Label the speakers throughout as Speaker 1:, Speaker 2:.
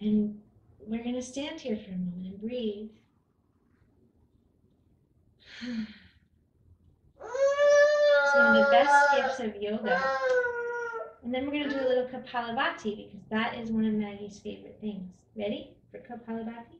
Speaker 1: And we're going to stand here for a moment and breathe. It's one of the best gifts of yoga. And then we're going to do a little Kapalabhati because that is one of Maggie's favorite things. Ready for Kapalabhati?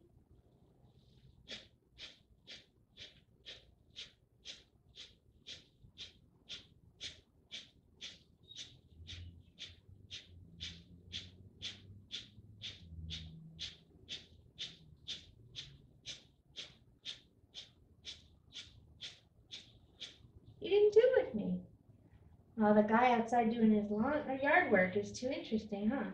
Speaker 1: You didn't do with me. Well, the guy outside doing his lawn or yard work is too interesting, huh?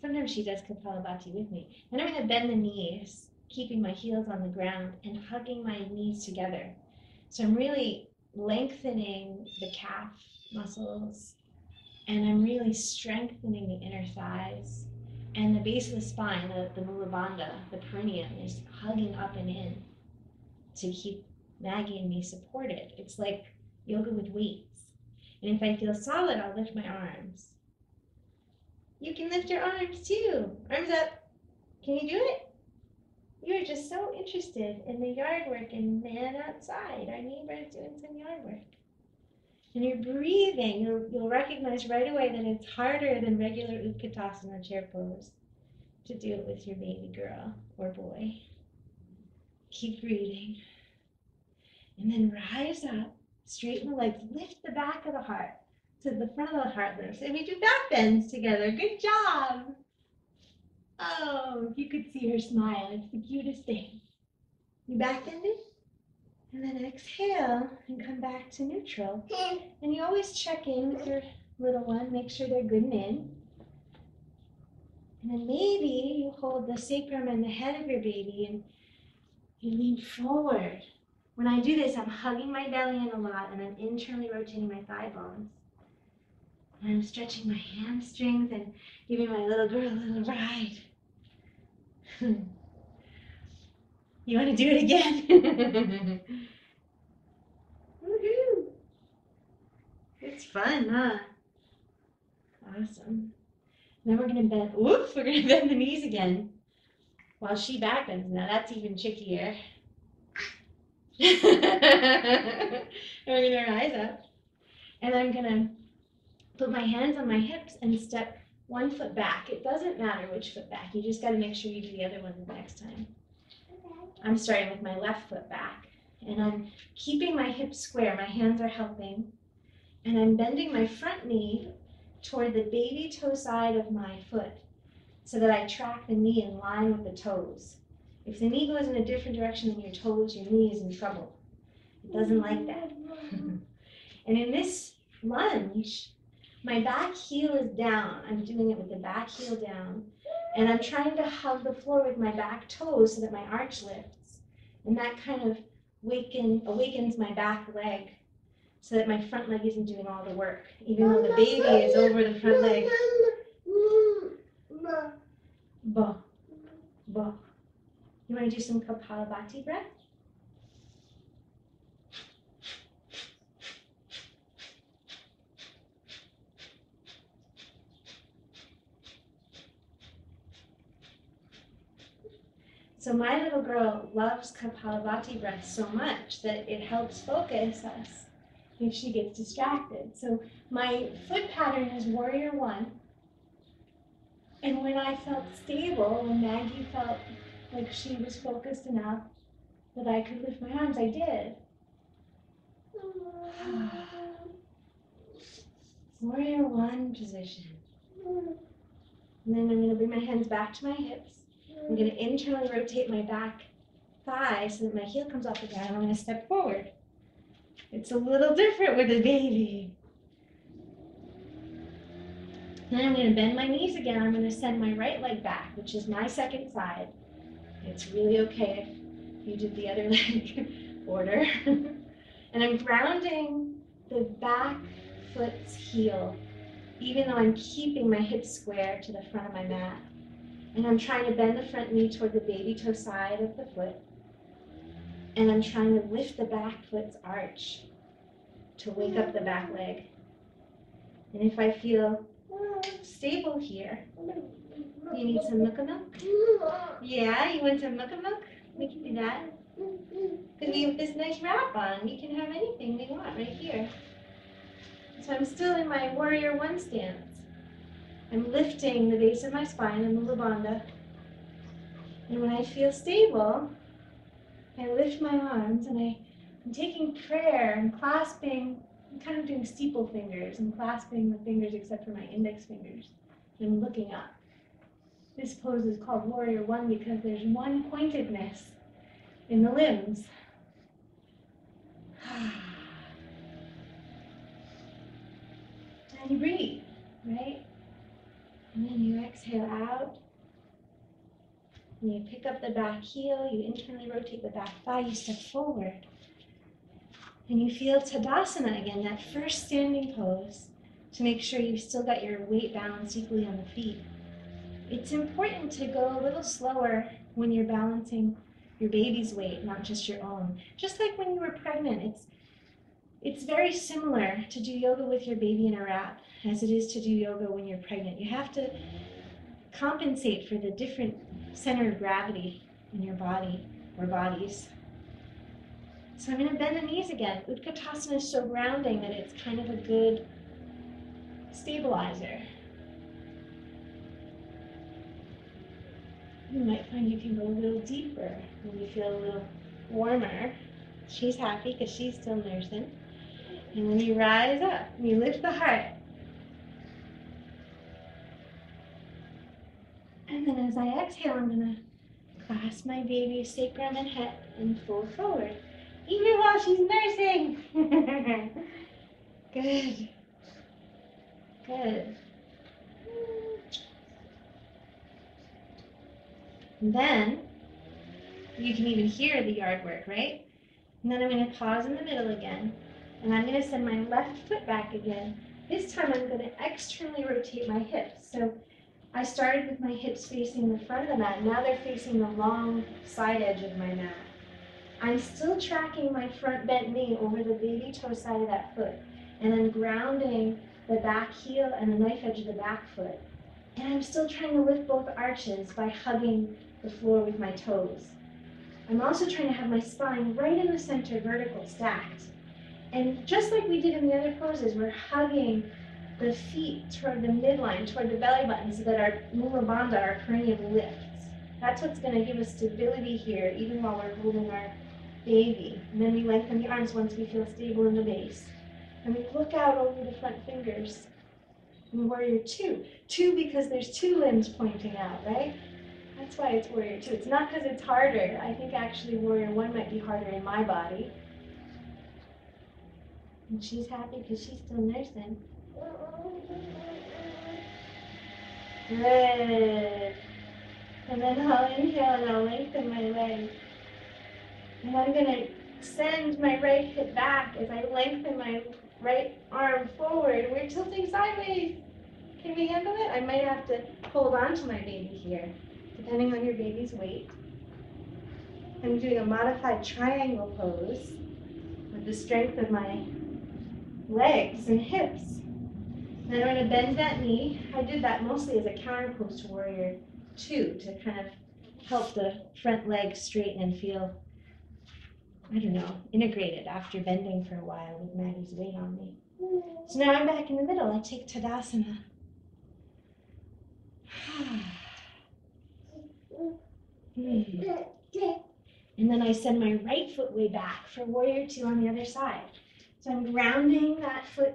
Speaker 1: Sometimes she does Kapalabhati with me. And I'm going to bend the knees, keeping my heels on the ground and hugging my knees together. So I'm really lengthening the calf muscles and I'm really strengthening the inner thighs. And the base of the spine, the, the mula bandha, the perineum, is hugging up and in to keep Maggie and me supported. It's like yoga with weights. And if I feel solid, I'll lift my arms. You can lift your arms too. Arms up. Can you do it? You're just so interested in the yard work and man outside. Our neighbor's doing some yard work. And you're breathing. You'll, you'll recognize right away that it's harder than regular Utkatasana chair pose to do it with your baby girl or boy. Keep breathing. And then rise up, straighten the legs, lift the back of the heart to the front of the heart lifts. And we do back bends together. Good job. Oh, if you could see her smile, it's the cutest thing. You back bended? And then exhale and come back to neutral. Mm. And you always check in with your little one, make sure they're good and in. And then maybe you hold the sacrum and the head of your baby and you lean forward. When I do this, I'm hugging my belly in a lot and I'm internally rotating my thigh bones. And I'm stretching my hamstrings and giving my little girl a little ride. you want to do it again? Woohoo! It's fun, huh? Awesome. Then we're gonna bend. Whoops! We're gonna bend the knees again while she back bends. Now that's even trickier. And we're gonna rise up, and I'm gonna put my hands on my hips and step one foot back. It doesn't matter which foot back. You just got to make sure you do the other one the next time. I'm starting with my left foot back, and I'm keeping my hips square. My hands are helping, and I'm bending my front knee toward the baby toe side of my foot so that I track the knee in line with the toes. If the knee goes in a different direction than your toes, your knee is in trouble. It doesn't like that. and in this lunge, my back heel is down. I'm doing it with the back heel down. And I'm trying to hug the floor with my back toes so that my arch lifts. And that kind of waken, awakens my back leg so that my front leg isn't doing all the work, even though the baby is over the front leg. You want to do some Kapalabhati breath? So my little girl loves Kapalabhati breath so much that it helps focus us if she gets distracted. So my foot pattern is warrior one. And when I felt stable, when Maggie felt like she was focused enough that I could lift my arms, I did. Warrior one position. And then I'm going to bring my hands back to my hips. I'm going to internally rotate my back thigh so that my heel comes off the ground. I'm going to step forward. It's a little different with a baby. Then I'm going to bend my knees again. I'm going to send my right leg back, which is my second side. It's really okay if you did the other leg order. and I'm grounding the back foot's heel, even though I'm keeping my hips square to the front of my mat. And I'm trying to bend the front knee toward the baby toe side of the foot. And I'm trying to lift the back foot's arch to wake up the back leg. And if I feel stable here, You need some milk? Yeah, you want some milk? We can do that. Because we have this nice wrap on. We can have anything we want right here. So I'm still in my warrior one stance. I'm lifting the base of my spine in the Bandha. And when I feel stable, I lift my arms and I, I'm taking prayer and clasping, kind of doing steeple fingers and clasping the fingers except for my index fingers. And looking up. This pose is called Warrior One because there's one pointedness in the limbs. And you breathe, right? And then you exhale out. And you pick up the back heel, you internally rotate the back thigh, you step forward. And you feel Tadasana again, that first standing pose, to make sure you've still got your weight balanced equally on the feet. It's important to go a little slower when you're balancing your baby's weight, not just your own. Just like when you were pregnant, it's it's very similar to do yoga with your baby in a wrap as it is to do yoga when you're pregnant. You have to compensate for the different center of gravity in your body or bodies. So I'm going to bend the knees again. Utkatasana is so grounding that it's kind of a good stabilizer. You might find you can go a little deeper when you feel a little warmer. She's happy because she's still nursing. And when you rise up, you lift the heart. And then as I exhale, I'm going to clasp my baby's sacrum and head and fold forward, even while she's nursing. Good. Good. And then you can even hear the yard work, right? And then I'm going to pause in the middle again. And I'm going to send my left foot back again. This time I'm going to externally rotate my hips. So I started with my hips facing the front of the mat. Now they're facing the long side edge of my mat. I'm still tracking my front bent knee over the baby toe side of that foot. And then grounding the back heel and the knife edge of the back foot. And I'm still trying to lift both arches by hugging the floor with my toes. I'm also trying to have my spine right in the center, vertical, stacked. And just like we did in the other poses, we're hugging the feet toward the midline, toward the belly button, so that our mula bandha, our perineum, lifts. That's what's going to give us stability here, even while we're holding our baby. And then we lengthen the arms once we feel stable in the base. And we look out over the front fingers. And warrior two. Two because there's two limbs pointing out, right? That's why it's warrior two. It's not because it's harder. I think actually warrior one might be harder in my body. And she's happy because she's still nursing. Good. And then I'll inhale and I'll lengthen my leg. And I'm going to send my right hip back as I lengthen my right arm forward. We're tilting sideways. Can we handle it? I might have to hold on to my baby here, depending on your baby's weight. I'm doing a modified triangle pose with the strength of my legs and hips. Then I'm going to bend that knee. I did that mostly as a counter pose to warrior two to kind of help the front leg straighten and feel, I don't know, integrated after bending for a while with Maggie's weight on me. So now I'm back in the middle. I take Tadasana. And then I send my right foot way back for warrior two on the other side. So I'm grounding that foot,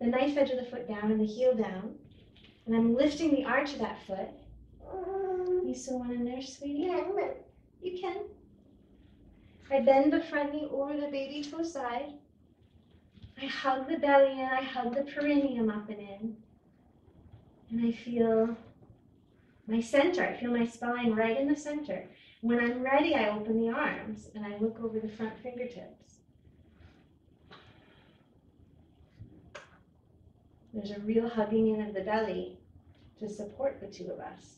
Speaker 1: the knife edge of the foot down and the heel down. And I'm lifting the arch of that foot. You still want to nurse, sweetie? Yeah, you can. I bend the front knee over the baby toe side. I hug the belly in, I hug the perineum up and in. And I feel my center. I feel my spine right in the center. When I'm ready, I open the arms and I look over the front fingertips. There's a real hugging in of the belly to support the two of us.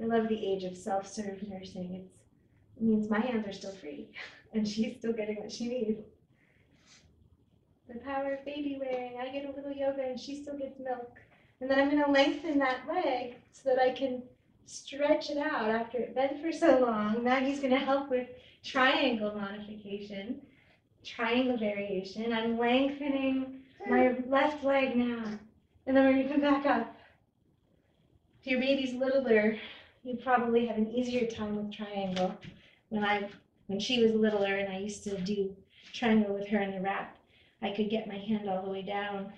Speaker 1: I love the age of self-serve nursing. It's, it means my hands are still free and she's still getting what she needs. The power of baby wearing. I get a little yoga and she still gets milk. And then I'm gonna lengthen that leg so that I can stretch it out after it bent for so long. Maggie's gonna help with triangle modification, triangle variation. I'm lengthening my left leg now. And then we're gonna come back up. If your baby's littler, you probably have an easier time with triangle. When I when she was littler and I used to do triangle with her in the wrap, I could get my hand all the way down